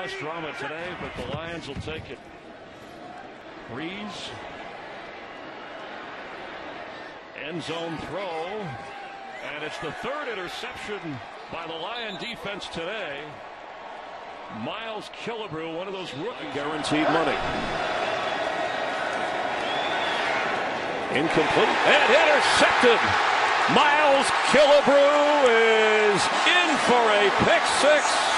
less drama today, but the Lions will take it. Brees. End zone throw. And it's the third interception by the Lion defense today. Miles Killebrew, one of those rookies. Guaranteed money. Incomplete and intercepted. Miles Killebrew is in for a pick six.